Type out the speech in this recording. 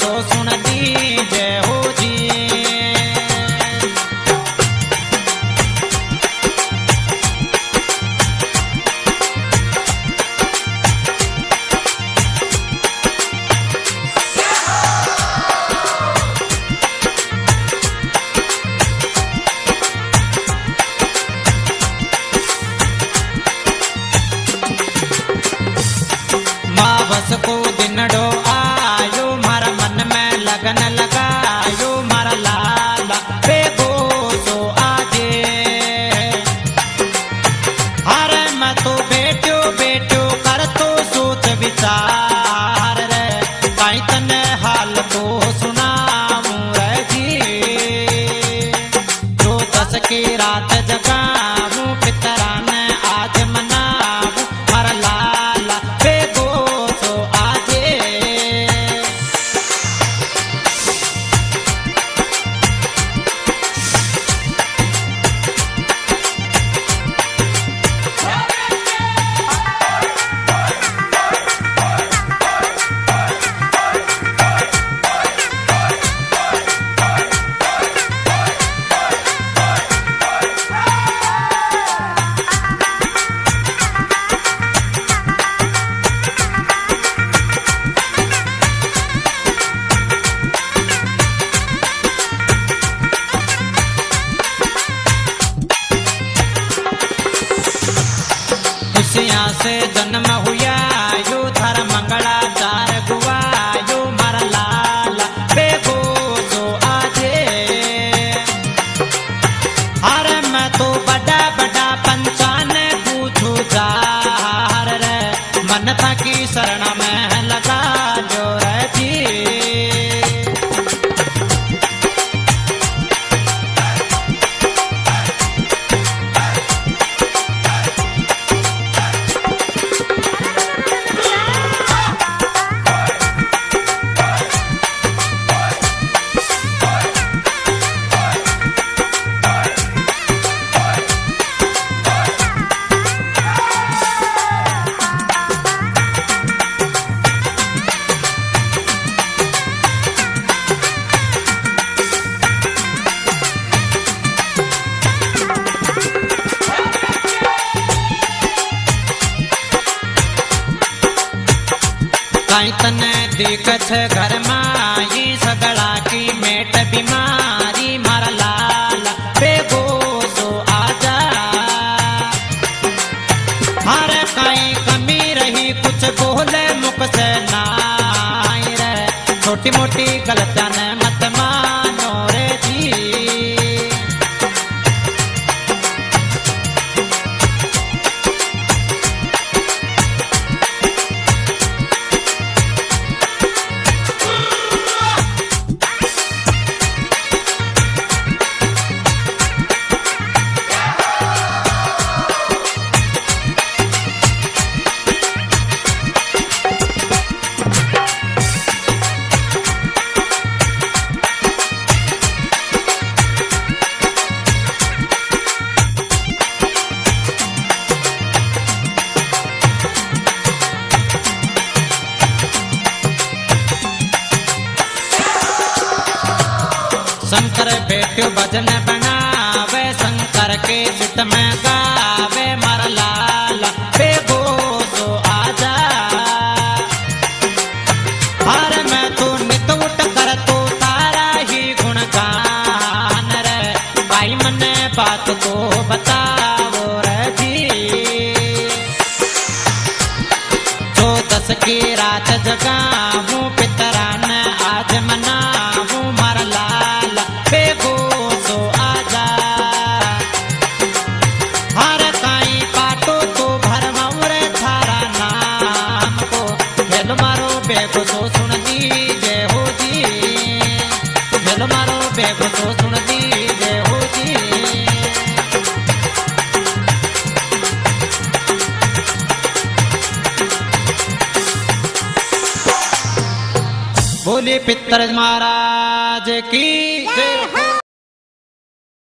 ਸੋ ਸੁਣਦੀ ਜੈ ਹੋ ਜੀ మావసకు దిన్నడో खुशियाँ से जन्म हुआ यो धर मंगलाचार गुआ, यो मर लाल बेगो सो आजे। अरे मैं तो बड़ा बड़ा पंचान पूछू जार रे मन था की शरण काई तने दिक्कत घर माई सगड़ा की मेट बीमारी, मारा लाल बेगो सो आजा। हर काई कमी रही, कुछ बोले मुख से नाई रे। छोटी मोटी गलतियाँ शंकर बेटो भजन बनावे, शंकर के चित में गावे मर लाल बेगो सो आजा। हर मैं तो नित उठ कर तो तारा ही गुणगान रे, भाई मने बात तो जो। दस की रात जगाऊं बोले पितर महाराज की जय